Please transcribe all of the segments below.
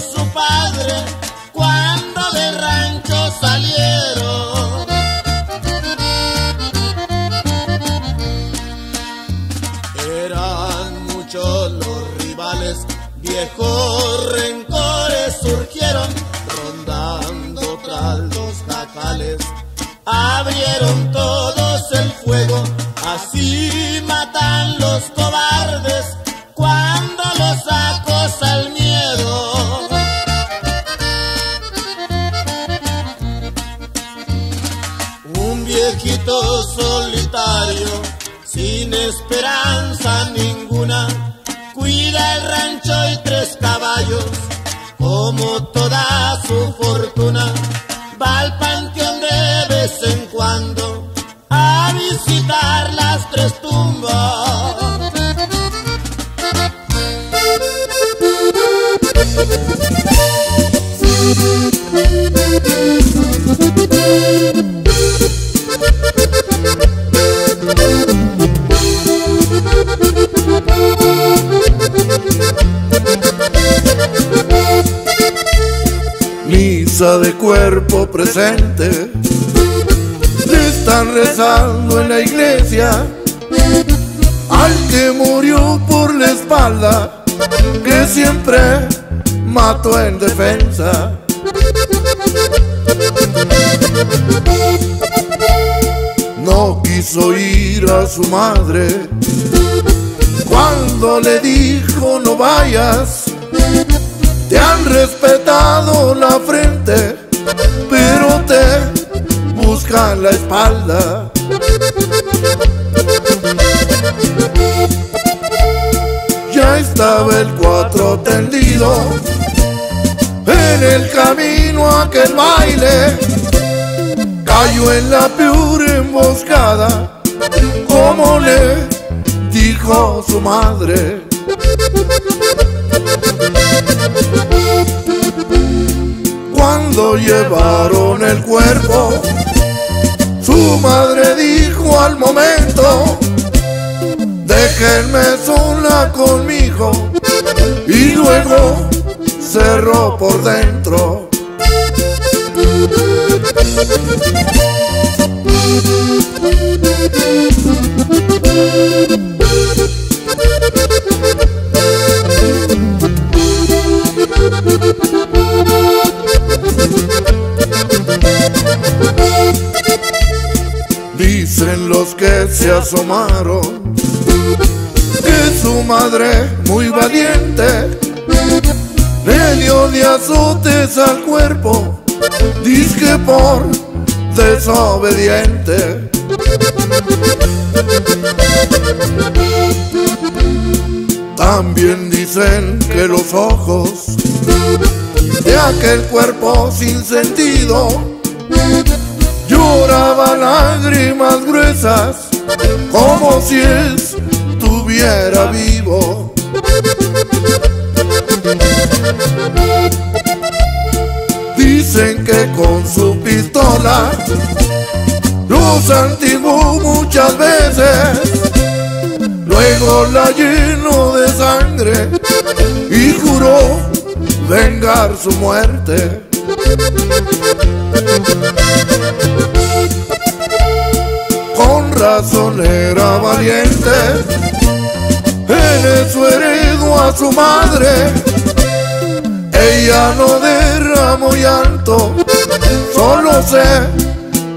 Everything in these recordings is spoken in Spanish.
su padre, cuando del rancho salieron. Eran muchos los rivales, viejos rencores surgieron, rondando tras los. Abrieron esperanza ninguna, cuida el rancho y tres caballos, como toda su fortuna. De cuerpo presente, le están rezando en la iglesia al que murió por la espalda, que siempre mató en defensa. No quiso ir a su madre cuando le dijo no vayas. Han respetado la frente, pero te buscan la espalda. Ya estaba el cuatro tendido en el camino a aquel baile. Cayó en la peor emboscada, como le dijo su madre. Cuando llevaron el cuerpo, su madre dijo al momento, déjenme sola con mi hijo, y luego cerró por dentro. Que se asomaron que su madre muy valiente le dio de azotes al cuerpo, disque por desobediente. También dicen que los ojos de aquel cuerpo sin sentido Lloraba lágrimas gruesas como si estuviera vivo. Dicen que con su pistola los antiguos muchas veces, luego la llenó de sangre y juró vengar su muerte. Con razón era valiente, en eso heredó a su madre. Ella no derramó llanto, solo se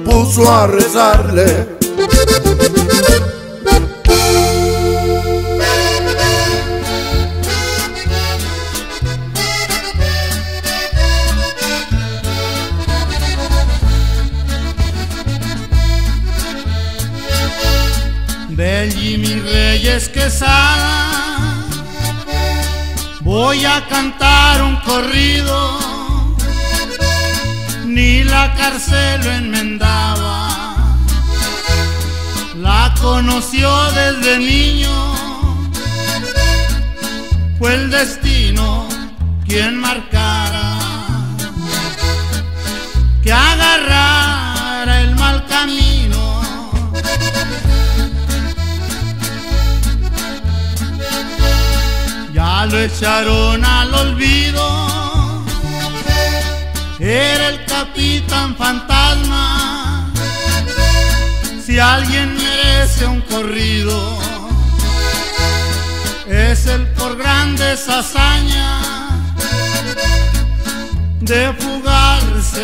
puso a rezarle. Del Jimmy Reyes Quesada voy a cantar un corrido ni la cárcel lo enmendaba. La conoció desde niño, fue el destino quien marcara que agarrara el mal camino. Lo echaron al olvido era el capitán fantasma. Si alguien merece un corrido, es el por grandes hazañas de fugarse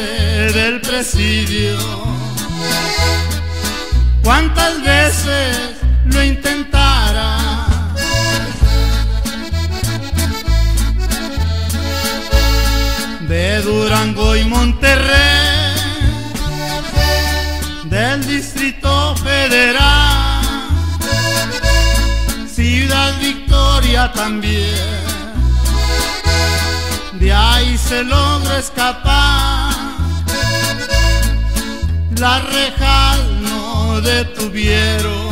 del presidio. ¿Cuántas veces lo intentara? De Durango y Monterrey, del Distrito Federal, Ciudad Victoria también, de ahí se logra escapar, las rejas no detuvieron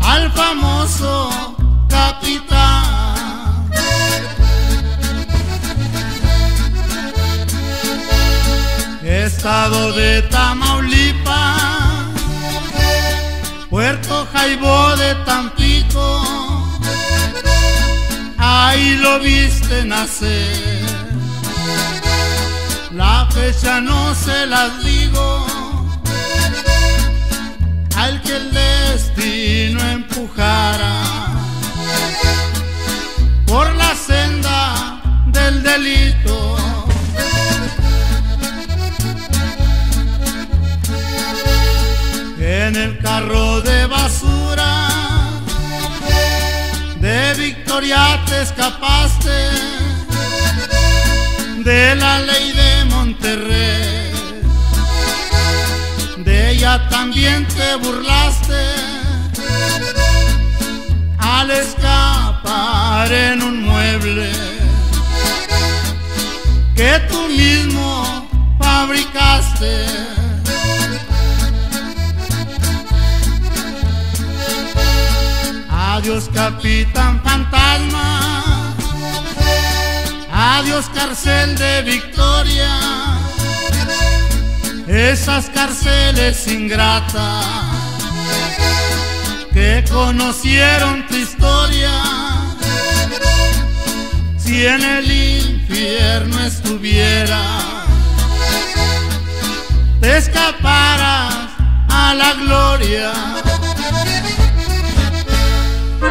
al famoso estado de Tamaulipas, Puerto Jaibo de Tampico, ahí lo viste nacer. La fecha no se las digo, al que el destino empujara por la senda del delito en el carro de basura. De Victoria te escapaste. De la ley de Monterrey. De ella también te burlaste. Al escapar en un mueble que tú mismo fabricaste Adiós capitán fantasma, adiós cárcel de victoria, esas cárceles ingratas que conocieron tu historia. Si en el infierno estuviera, te escaparas a la gloria.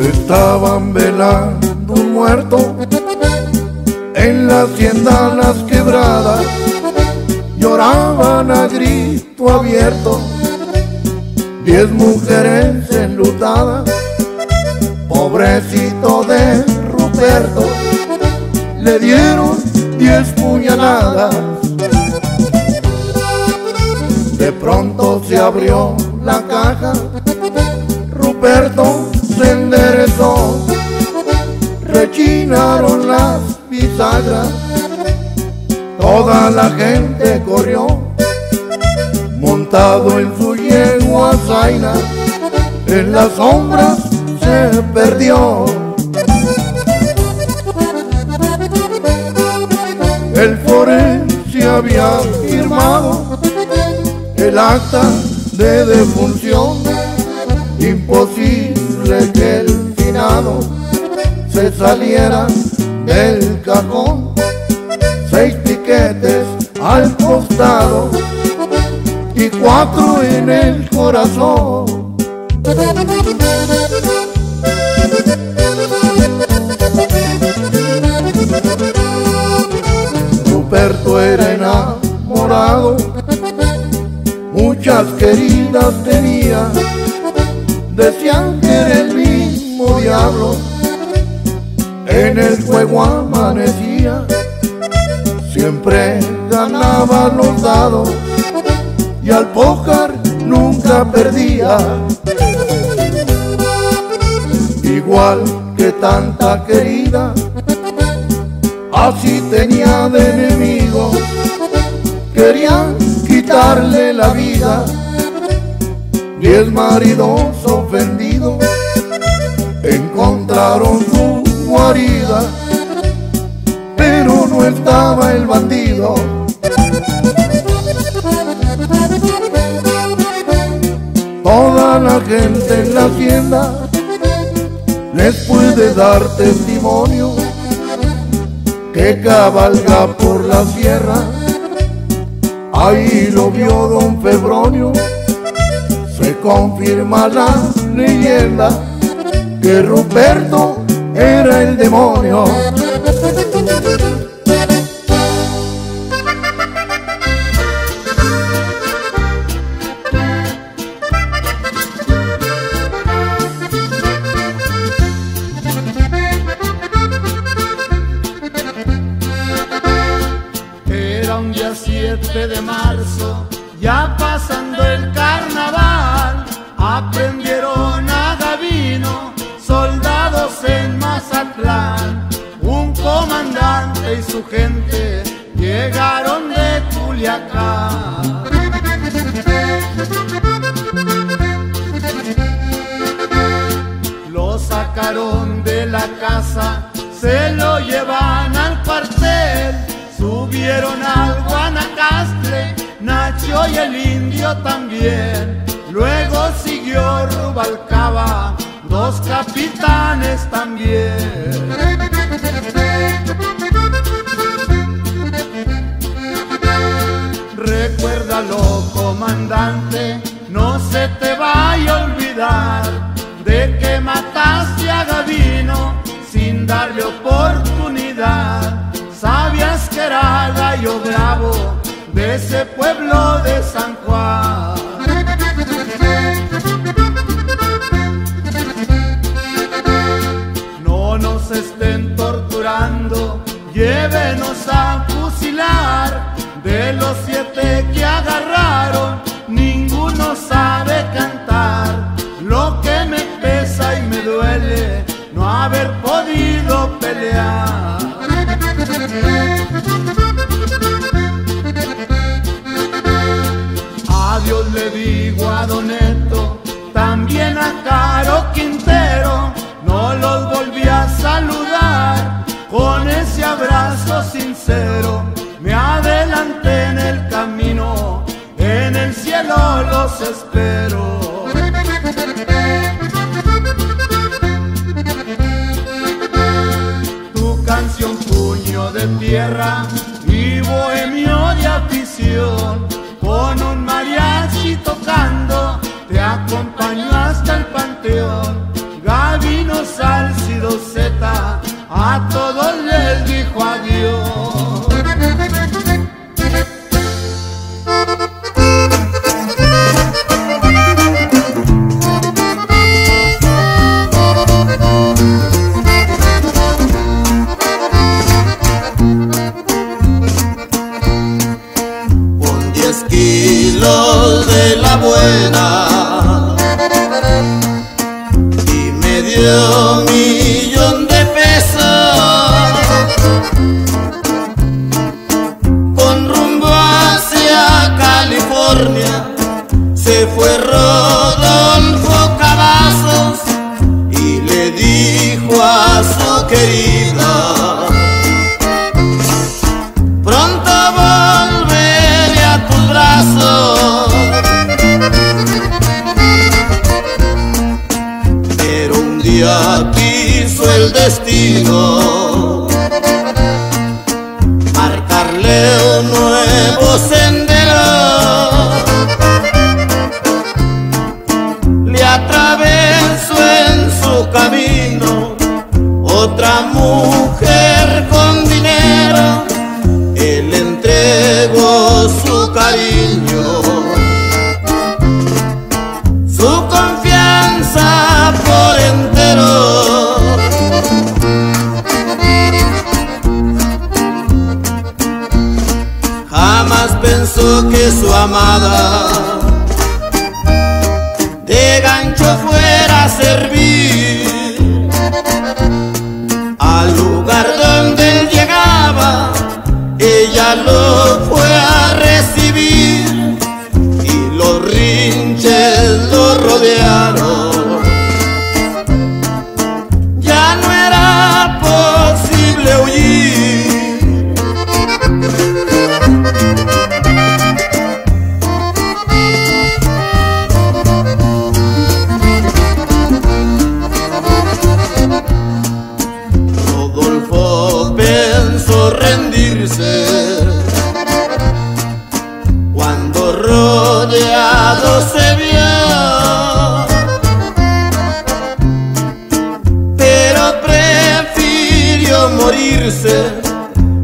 Estaban velando un muerto en la hacienda las quebradas, lloraban a grito abierto, diez mujeres enlutadas, pobrecito de Ruperto, le dieron diez puñaladas. De pronto se abrió la caja, Ruperto se enderezó, rechinaron las bisagras, toda la gente corrió, montado en su yegua zaina, en las sombras se perdió. Forense había firmado el acta de defunción, imposible que el finado se saliera del cajón, seis piquetes al costado y cuatro en el corazón. Era enamorado, muchas queridas tenía, decían que era el mismo diablo, en el juego amanecía, siempre ganaba los dados y al pócar nunca perdía. Igual que tanta querida, así tenía de enemigos, querían quitarle la vida. Diez maridos ofendidos encontraron su guarida, pero no estaba el bandido. Toda la gente en la hacienda les puede dar testimonio que cabalga por la sierra. Ahí lo vio don Febronio, se confirma la leyenda que Ruperto era el demonio. Luego siguió Rubalcaba, dos capitanes también. Recuérdalo, comandante, no se te vaya a olvidar de que mataste a Gavino sin darle oportunidad. Sabías que era gallo bravo ese pueblo de San Juan. No nos estén torturando, llévenos a fusilar de los siete que agarraron me adelanté en el camino, en el cielo los espero. You.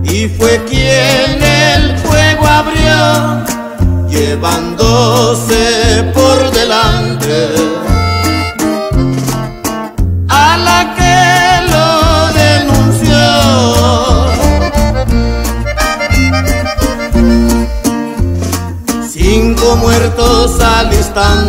y fue quien el fuego abrió, llevándose por delante a la que lo denunció. Cinco muertos al instante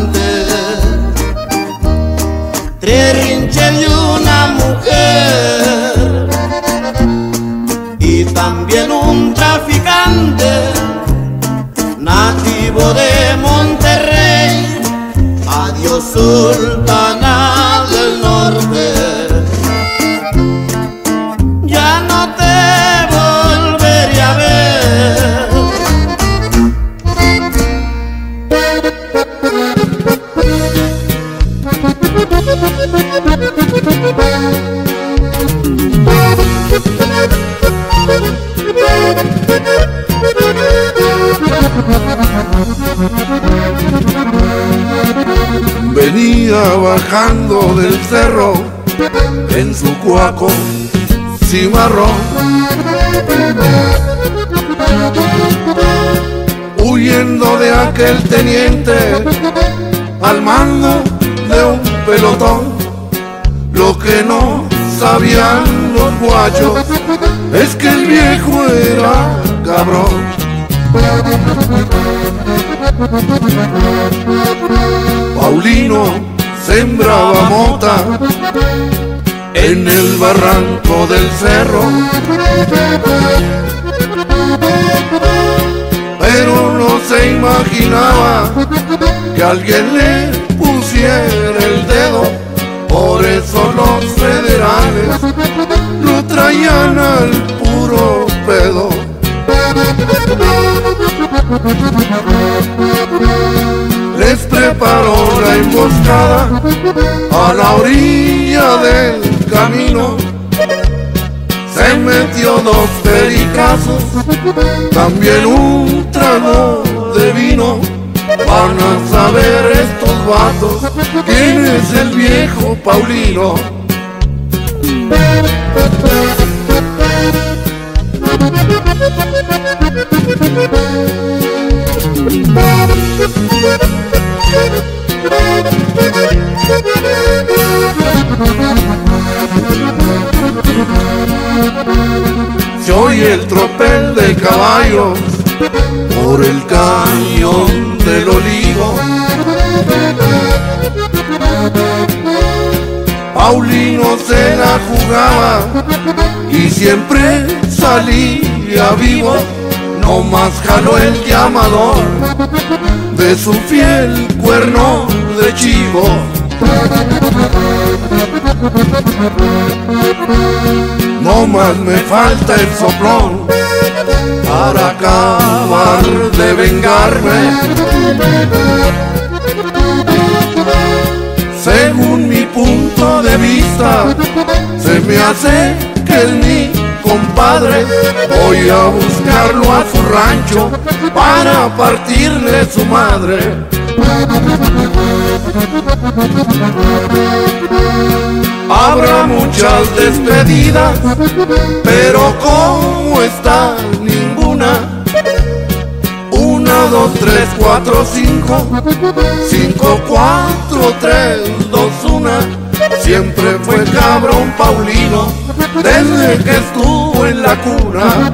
bajando del cerro en su cuaco cimarrón. Huyendo de aquel teniente al mando de un pelotón. Lo que no sabían los guachos es que el viejo era cabrón. Paulino sembraba mota en el barranco del cerro. Pero no se imaginaba que alguien le pusiera el dedo. Por eso los federales lo traían al puro pedo. Emboscada a la orilla del camino. Se metió dos pericazos, también un trago de vino. Van a saber estos vatos quién es el viejo Paulino. Se oye el tropel de caballos por el cañón del olivo. Paulino se la jugaba y siempre salía vivo. No más jaló el llamador de su fiel cuerno de chivo. No más me falta el soplón para acabar de vengarme. Según mi punto de vista, se me hace es mi compadre. Voy a buscarlo a su rancho para partirle su madre. Habrá muchas despedidas, pero como está ninguna. Una, dos, tres, cuatro, cinco, cinco, cuatro, tres, dos. Siempre fue cabrón Paulino desde que estuvo en la cuna.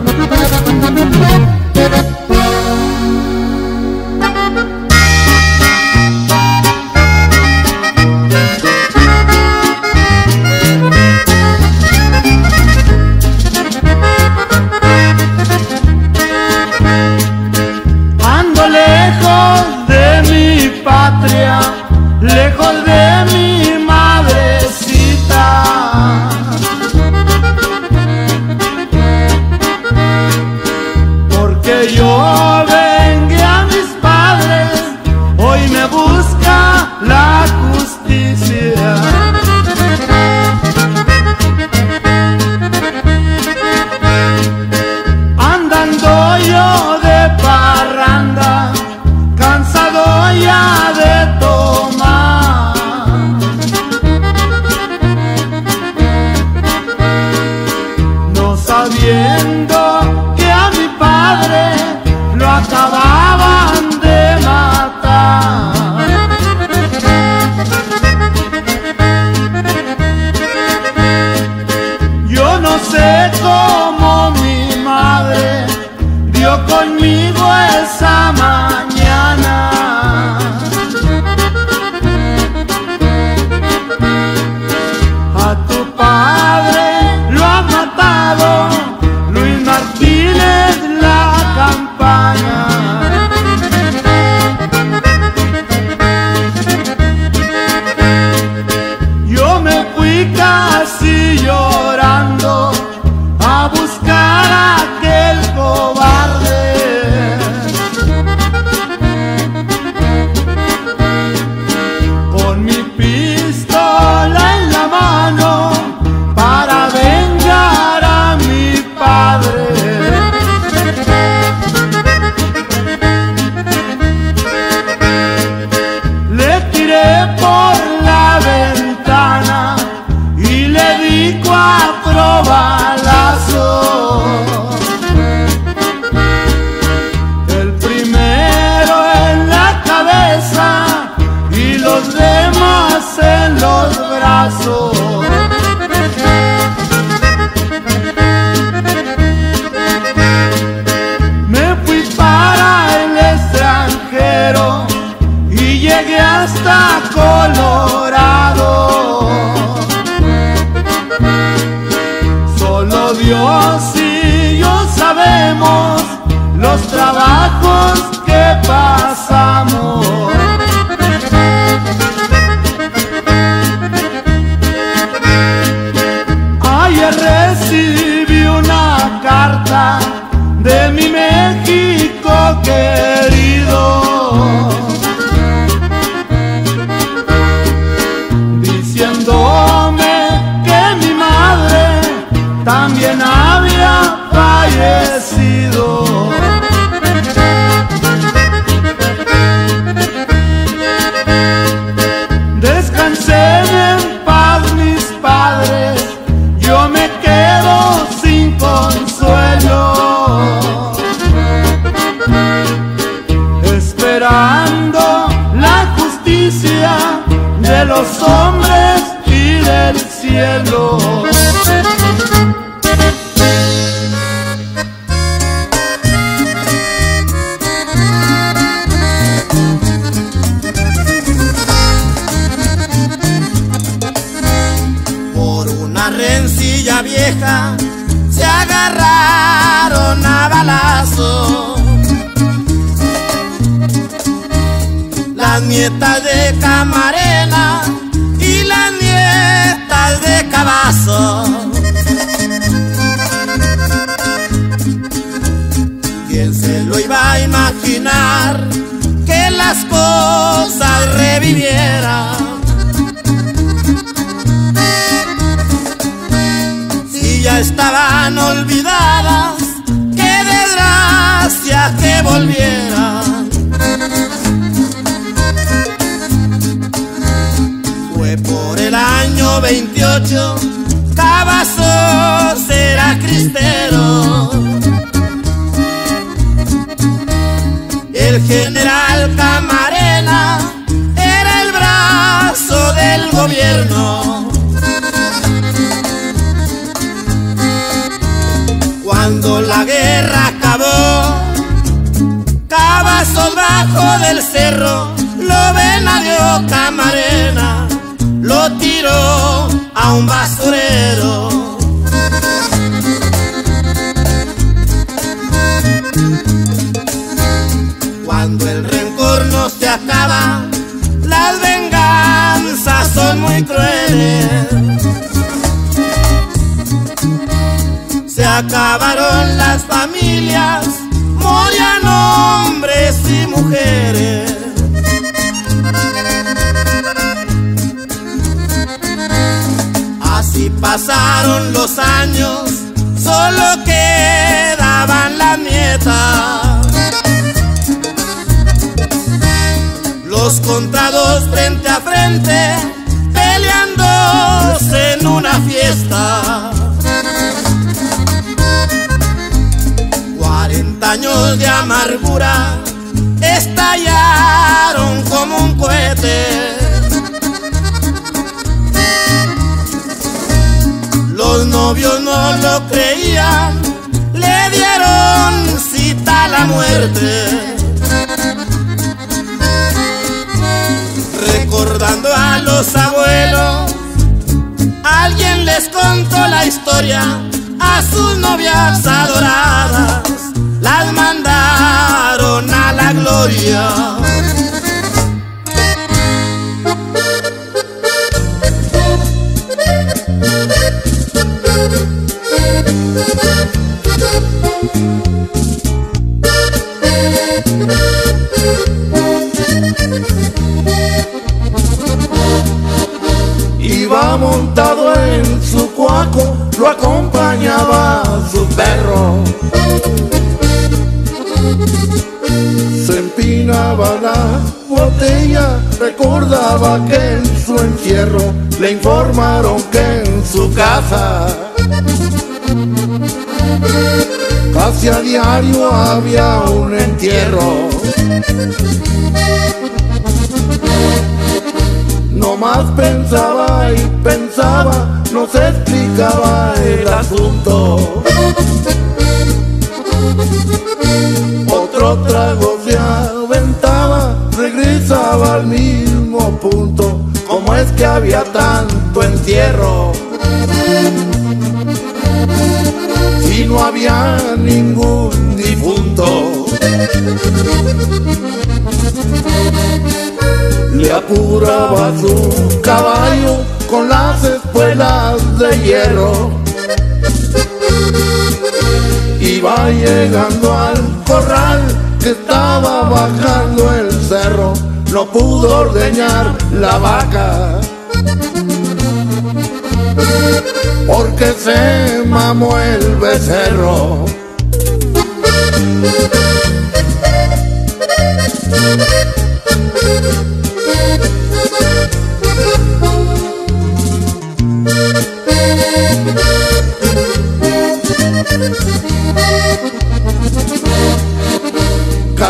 Nietas de Camarena y las nietas de Cabazo. ¿Quién se lo iba a imaginar que las cosas revivieran? si ya estaban olvidadas, qué desgracia que volvieran. Año 28, Cavazos era cristero. El general Camarena era el brazo del gobierno. Cuando la guerra acabó, Cavazos bajo del cerro, lo venadió Camarena, a un basurero. Cuando el rencor no se acaba, las venganzas son muy crueles. Se acabaron las familias, morían hombres y mujeres. Así pasaron los años, solo quedaban las nietas. Los contados frente a frente, peleándose en una fiesta. 40 años de amargura estallaron como un cohete. Los novios no lo creían, le dieron cita a la muerte. Recordando a los abuelos, alguien les contó la historia a sus novias adoradas, las mandaron a la gloria. Lo acompañaba su perro. Se empinaba la botella, recordaba que en su entierro le informaron que en su casa casi a diario había un entierro. Más pensaba y pensaba, no se explicaba el asunto. Otro trago se aventaba, regresaba al mismo punto. Como es que había tanto entierro? Si no había ningún difunto. Apuraba su caballo con las espuelas de hierro. Iba llegando al corral que estaba bajando el cerro. No pudo ordeñar la vaca. Porque se mamó el becerro.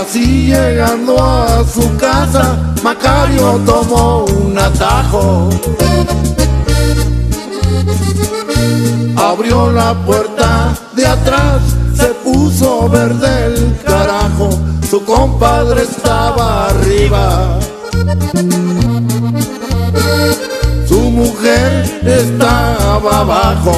Casi llegando a su casa, Macario tomó un atajo. Abrió la puerta de atrás, se puso verde el carajo, su compadre estaba arriba. Su mujer estaba abajo.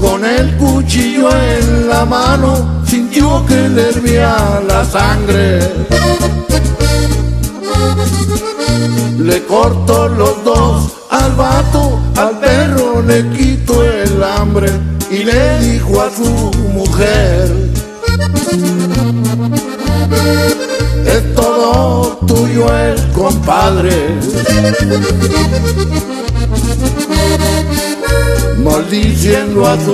Con el cuchillo en la mano, sintió que le hervía la sangre. Le cortó los dos al vato, al perro le quitó el hambre y le dijo a su mujer, es todo tuyo el compadre. Maldiciendo a su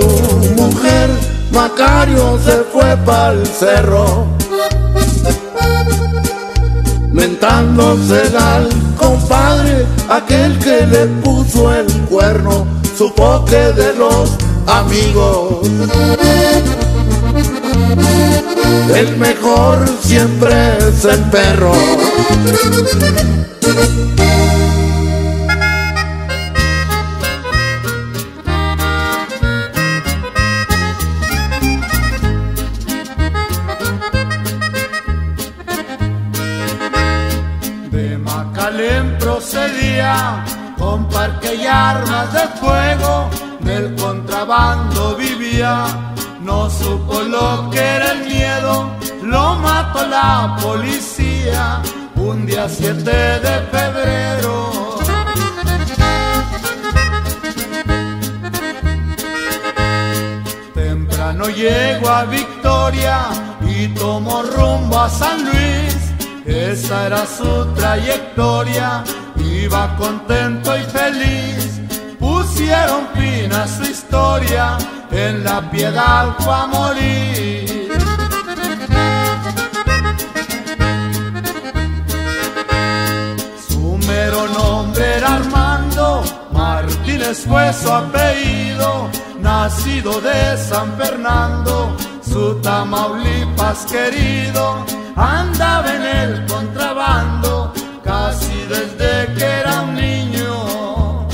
mujer, Macario se fue para el cerro. Mentándose al compadre, aquel que le puso el cuerno, supo que de los amigos. El mejor siempre es el perro. Con parque y armas de fuego, del contrabando vivía, no supo lo que era el miedo, lo mató la policía un día 7 de febrero. Temprano llego a Victoria y tomó rumbo a San Luis. Esa era su trayectoria, iba contento y feliz. Pusieron fin a su historia, en la piedad fue a morir. Su mero nombre era Armando, Martínez fue su apellido, nacido de San Fernando, su Tamaulipas querido, andaba en el contrabando casi desde que era un niño.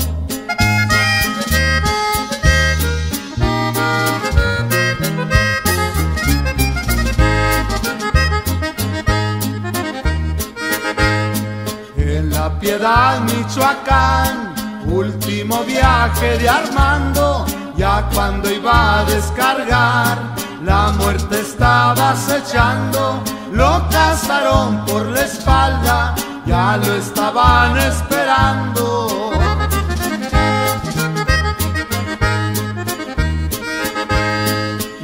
En la Piedad, Michoacán, último viaje de Armando, ya cuando iba a descargar, la muerte estaba acechando, lo cazaron por la espalda, ya lo estaban esperando.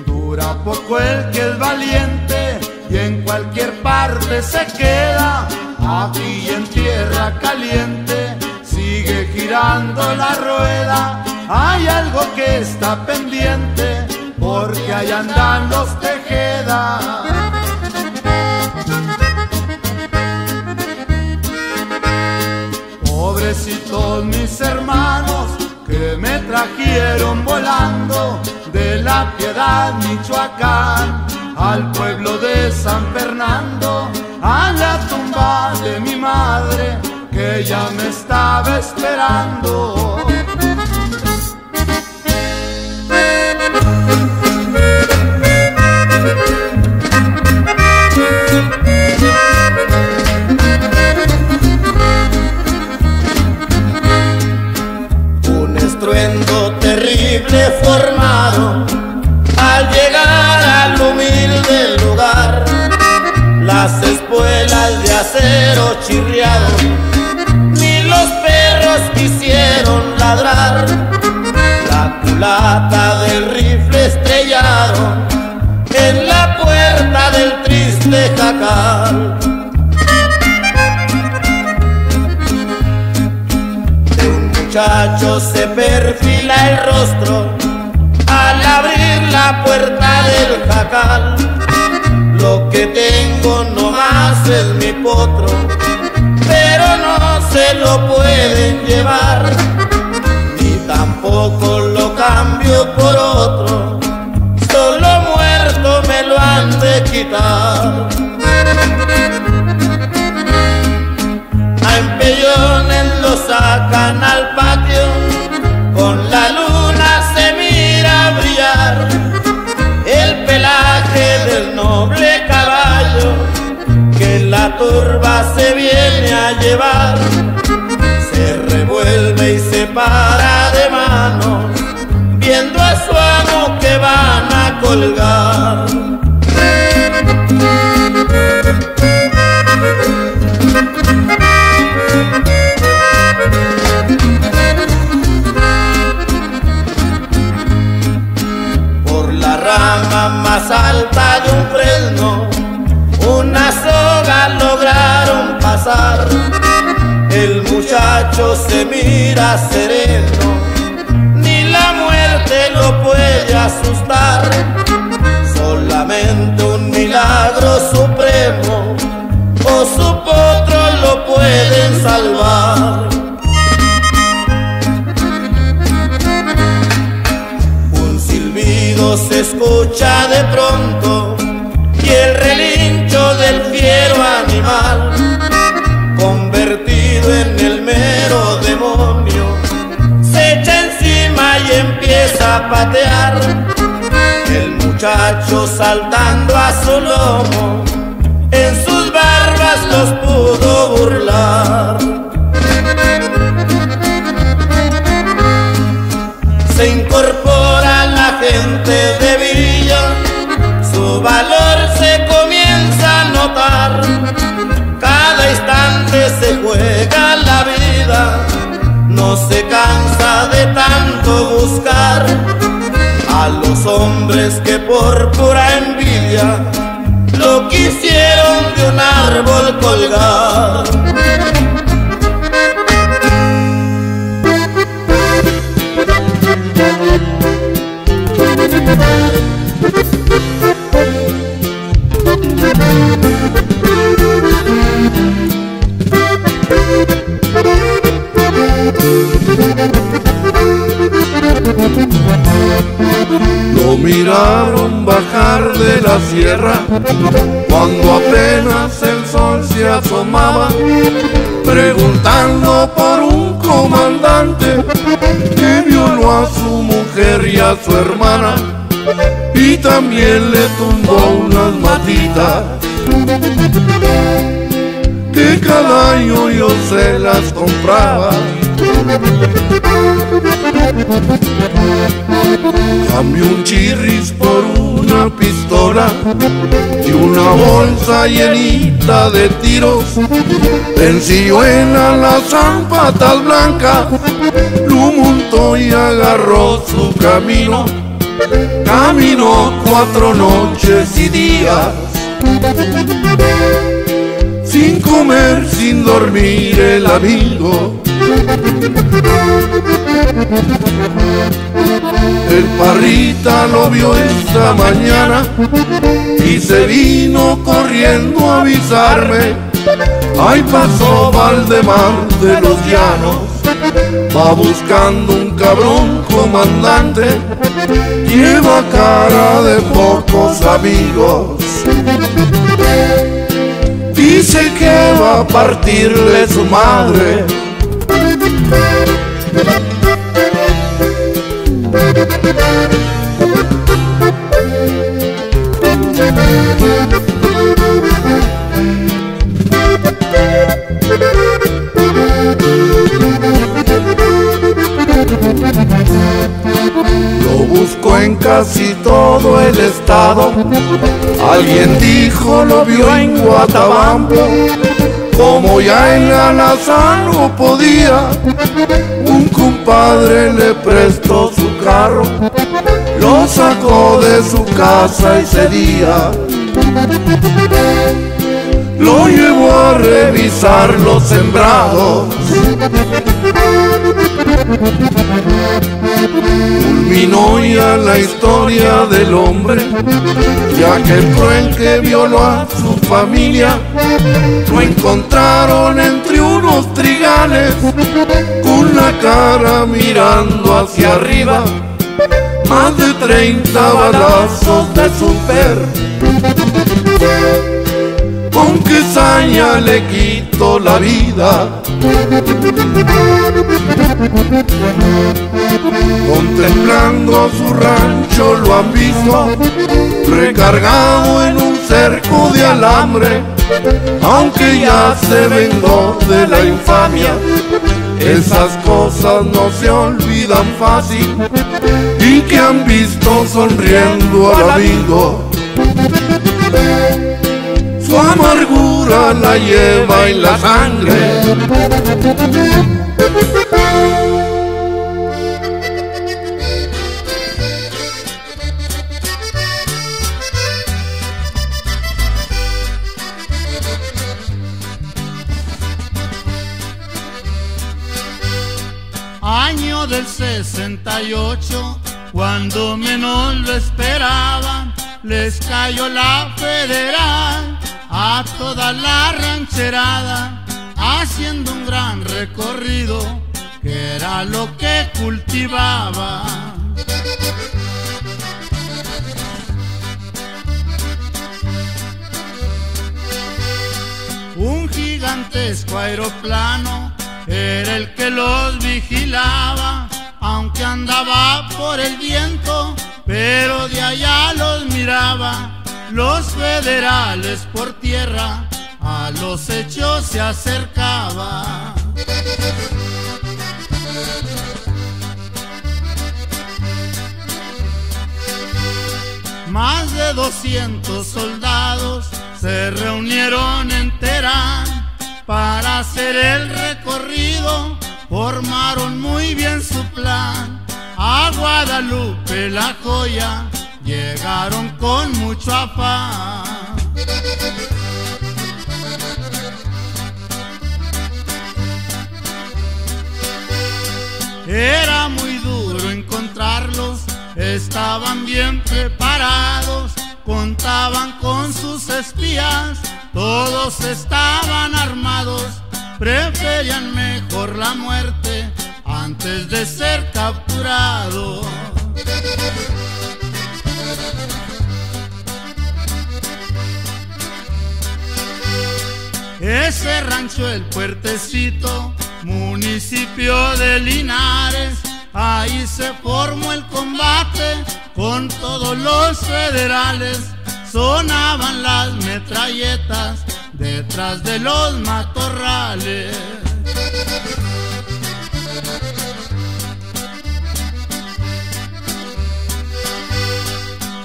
Dura poco el que es valiente y en cualquier parte se queda, aquí en tierra caliente sigue girando la rueda, hay algo que está pendiente, porque ahí andan los Tejeda. Trajeron volando de la piedad Michoacán al pueblo de San Fernando, a la tumba de mi madre que ya me estaba esperando. Formado al llegar al humilde lugar. Las espuelas de acero chirriaron, ni los perros quisieron ladrar. La culata del rifle estrellaron en la puerta del triste jacal. De un muchacho se perfila el rostro la puerta del jacal. Lo que tengo no más es mi potro, pero no se lo pueden llevar, ni tampoco lo cambio por otro, solo muerto me lo han de quitar. Se viene a llevar. Se revuelve y se para de manos, viendo a su amo que van a colgar. Sol se asomaba, preguntando por un comandante que violó a su mujer y a su hermana y también le tumbó unas matitas que cada año yo se las compraba. Cambió un chirris por una pistola y una bolsa llenita de tiros. Venció en a las zapatas blancas, lo montó y agarró su camino. Caminó cuatro noches y días, sin comer, sin dormir el amigo. El parrita lo vio esta mañana y se vino corriendo a avisarme. Ahí pasó Valdemar de los Llanos, va buscando un cabrón comandante, lleva cara de pocos amigos. Dice que va a partirle su madre busco en casi todo el estado. Alguien dijo lo vio en Guatabampo. Como ya en Alazán no podía, un compadre le prestó carro, lo sacó de su casa ese día. Lo llevó a revisar los sembrados. Culminó ya la historia del hombre, ya que el cruel que violó a su familia lo encontraron entre unos trigales, con la cara mirando hacia arriba, más de 30 balazos de super. Con que saña le quito la vida. Contemplando su rancho lo han visto, recargado en un cerco de alambre, aunque ya se vengó de la infamia. Esas cosas no se olvidan fácil y que han visto sonriendo al amigo. Su amargura la lleva en la sangre. Año del 68, cuando menos lo esperaban, les cayó la federal a toda la rancherada, haciendo un gran recorrido, que era lo que cultivaba. Un gigantesco aeroplano era el que los vigilaba, aunque andaba por el viento, pero de allá los miraba. Los federales por tierra a los hechos se acercaba. Más de 200 soldados se reunieron en Terán para hacer el recorrido, formaron muy bien su plan. A Guadalupe la joya llegaron con mucho afán. Era muy duro encontrarlos, estaban bien preparados, contaban con sus espías, todos estaban armados, preferían mejor la muerte antes de ser capturados. Ese rancho, el puertecito, municipio de Linares, ahí se formó el combate con todos los federales. Sonaban las metralletas detrás de los matorrales.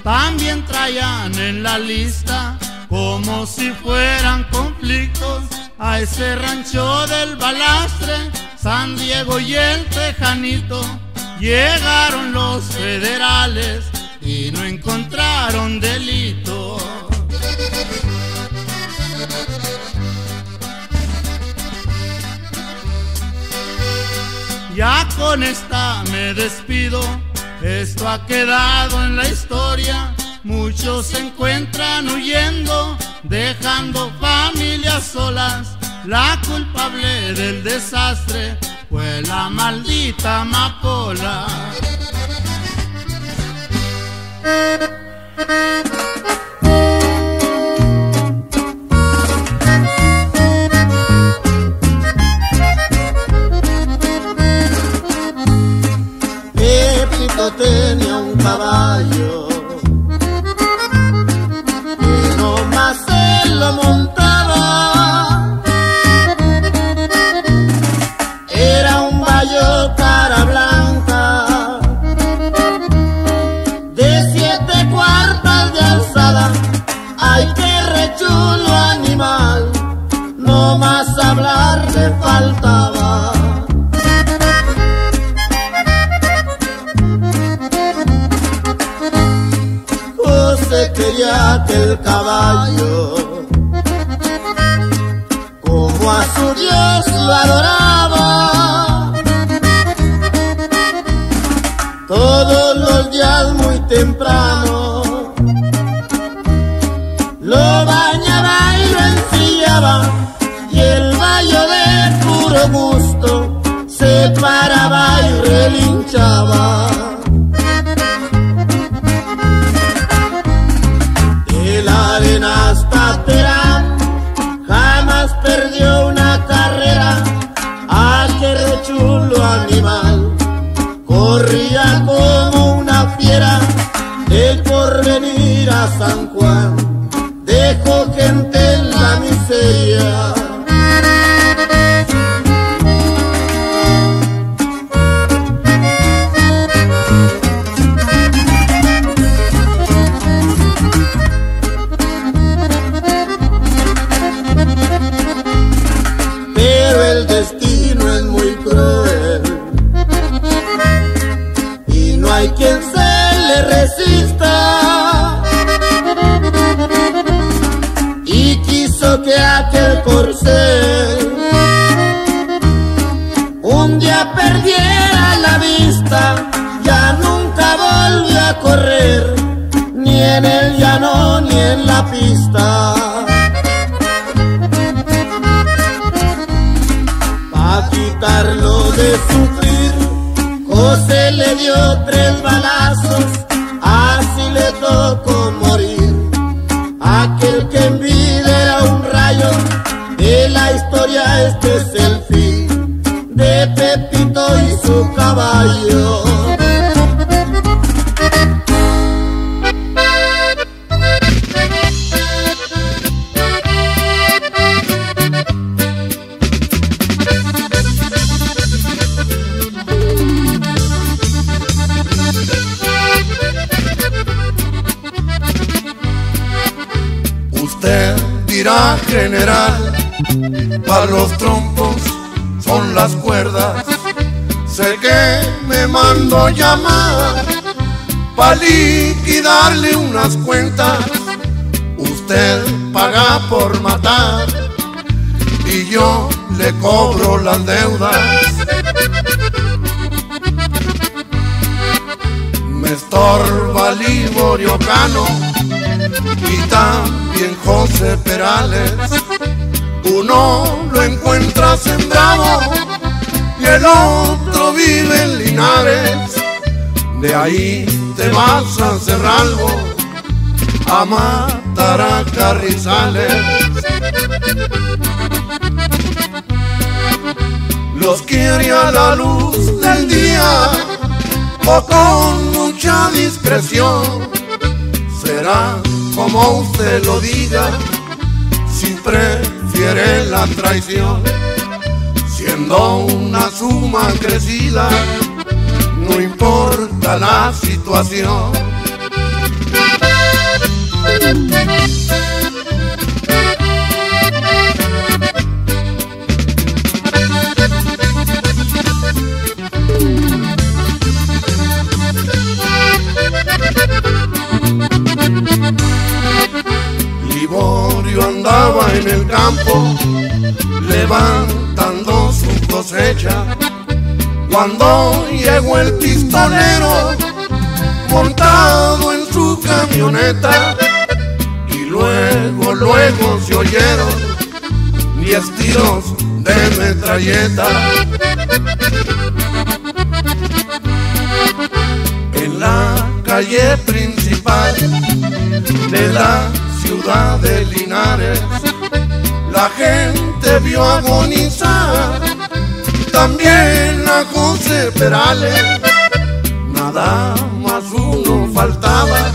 También traían en la lista como si fueran conflictos a ese rancho del balastre, San Diego y el Tejanito. Llegaron los federales y no encontraron delito. Ya con esta me despido, esto ha quedado en la historia Muchos se encuentran huyendo, dejando familias solas. La culpable del desastre fue la maldita amapola. Pepito tenía un caballo le faltaba. José quería que el caballo, como a su Dios lo adoraba. escuchaba. de ahí te vas a Cerralbo, a matar a Carrizales. Los quiere a la luz del día o con mucha discreción. Será como usted lo diga, si prefiere la traición, siendo una suma crecida no importa la situación. Liborio andaba en el campo levantando sus cosechas. Cuando llegó el pistolero montado en su camioneta y luego, luego se oyeron diez tiros de metralleta. En la calle principal de la ciudad de Linares, la gente vio agonizar también a José Perales. Nada más uno faltaba,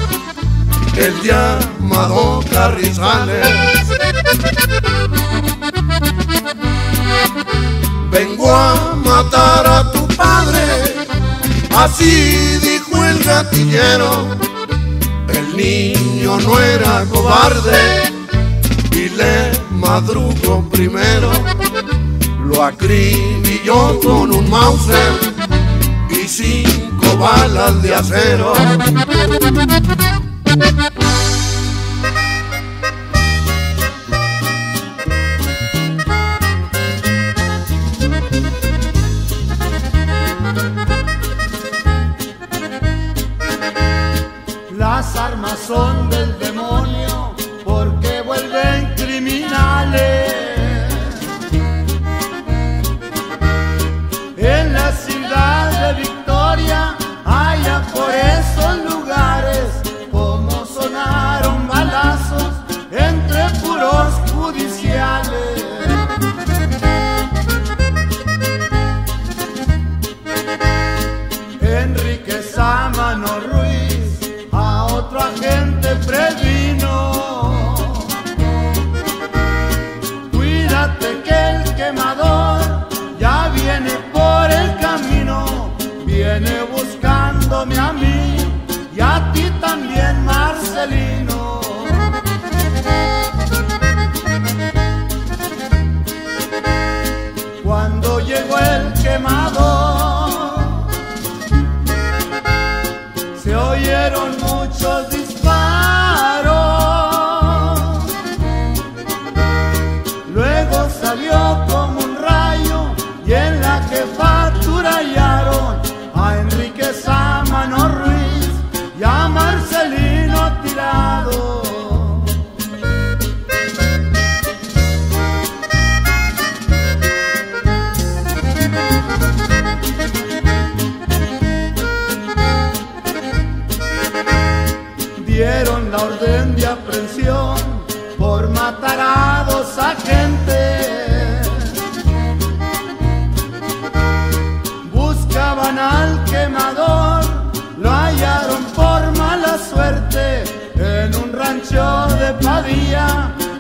el llamado Carrizales. Vengo a matar a tu padre, así dijo el gatillero. El niño no era cobarde y le madrugó primero lo acribilló con un Mauser y cinco balas de acero. Las armas son del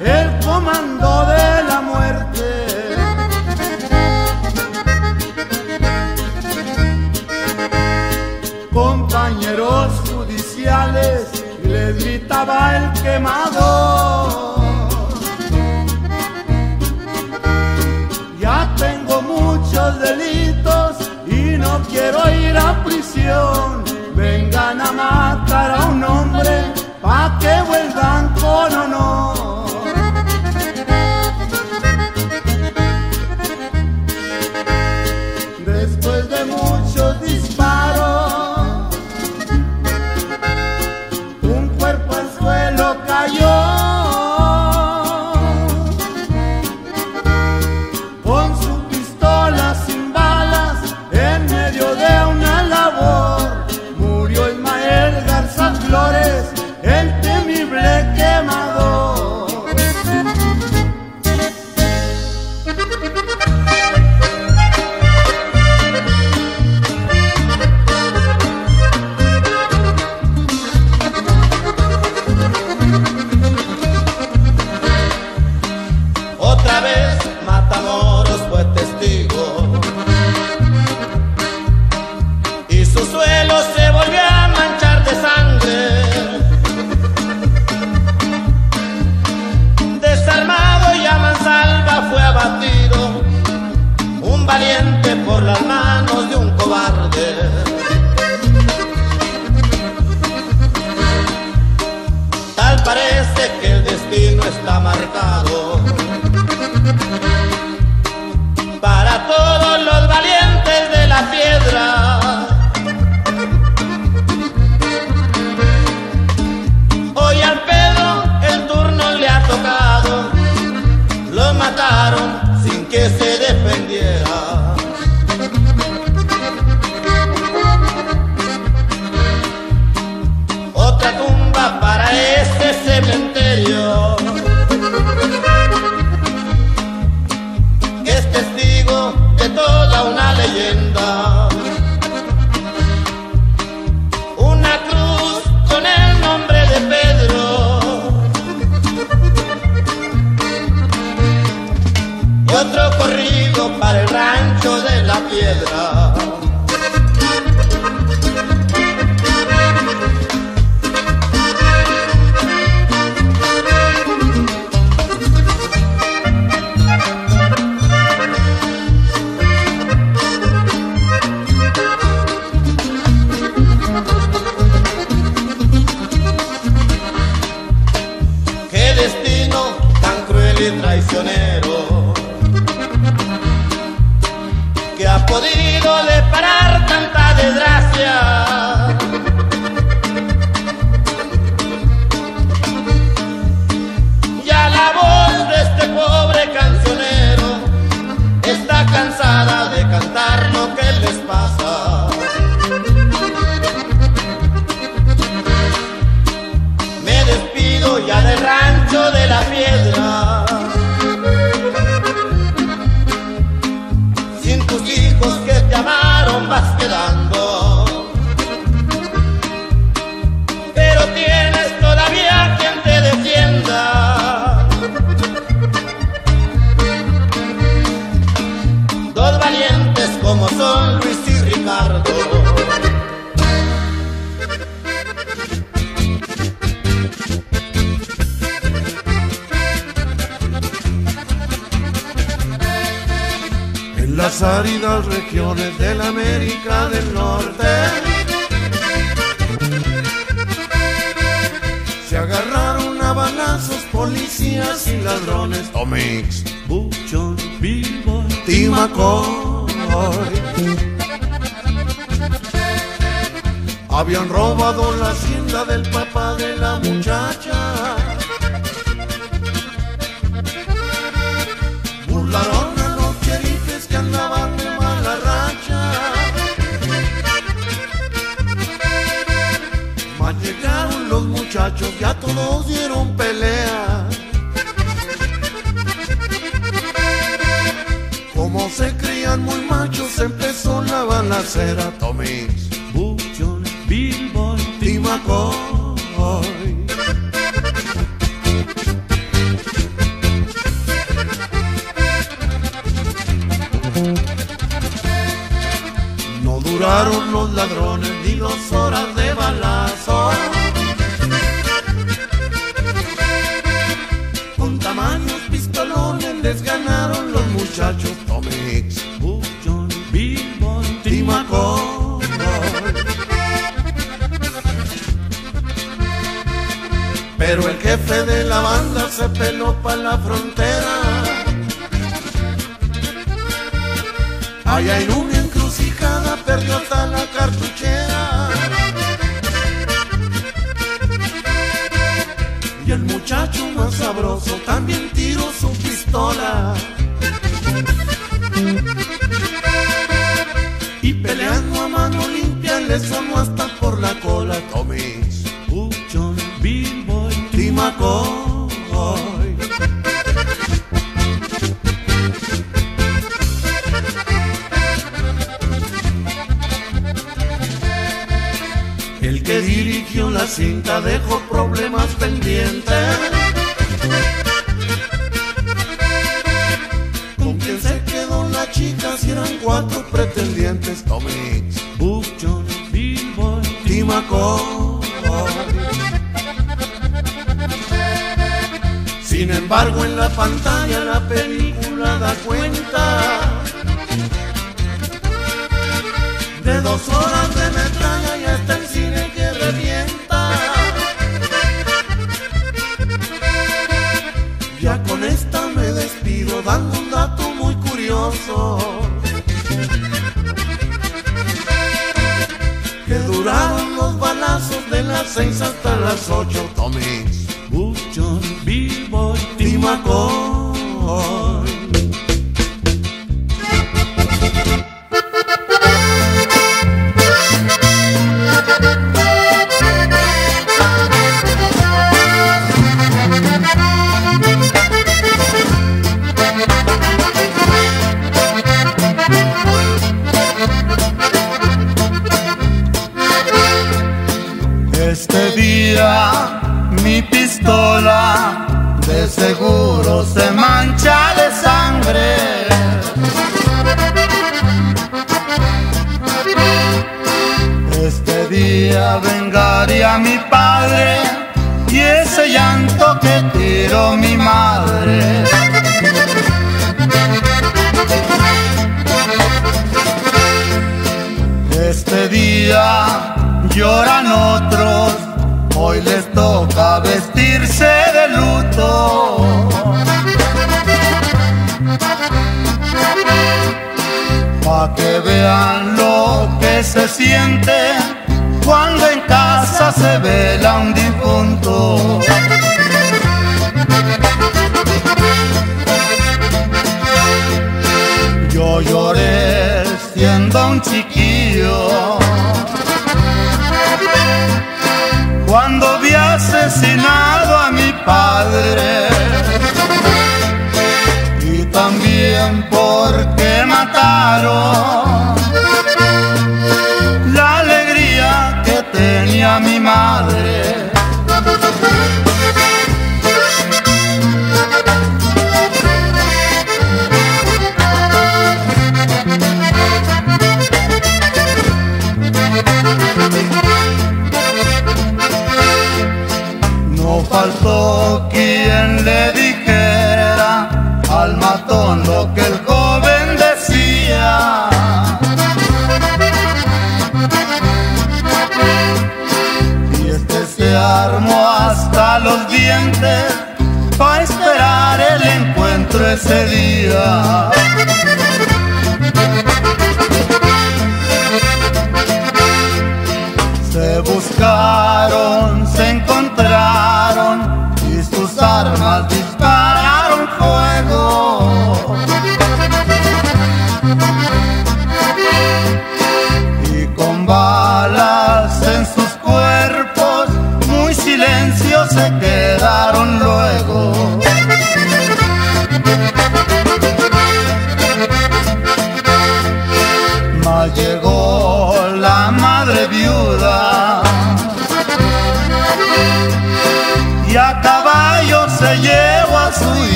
el comando de la muerte. compañeros judiciales les gritaba el quemador. Ya tengo muchos delitos y no quiero ir a prisión. Balazos policías y ladrones. Tomix, Buchón, Billboy, Timacoy. Habían robado la hacienda del papá de la muchacha. Muchachos, ya todos dieron pelea. Como se creían muy machos, empezó la balacera. Tomix, Buchón, Billboy, Timacoy. No duraron los ladrones ni dos horas de balazo. Muchachos. Tomix, Buchón, Billboy, Timacoy. Pero el jefe de la banda se peló para la frontera. Allá en una encrucijada perdió hasta la cartuchera. Y el muchacho más sabroso también tiró su pistola. Le sonó hasta por la cola. Tomix, Buchón, Billboy, Timacoy. El que dirigió la cinta dejó problemas pendientes. Embargo, en la pantalla la película da cuenta de dos horas de metralla y hasta el cine que revienta. Ya con esta me despido dando un dato muy curioso. Que duraron los balazos de las seis hasta las ocho. Buchón, Billboy, que vean lo que se siente cuando en casa se vela un difunto. Yo lloré siendo un chiquillo